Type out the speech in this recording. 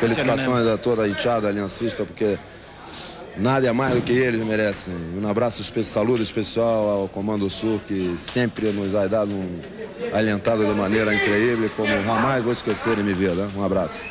Felicitações a toda a enteada aliancista, porque nada é mais do que eles merecem. Um abraço, especial, saludo especial ao Comando Sul, que sempre nos ha dado um alentado de maneira incrível, como jamais vou esquecer em minha vida. Um abraço.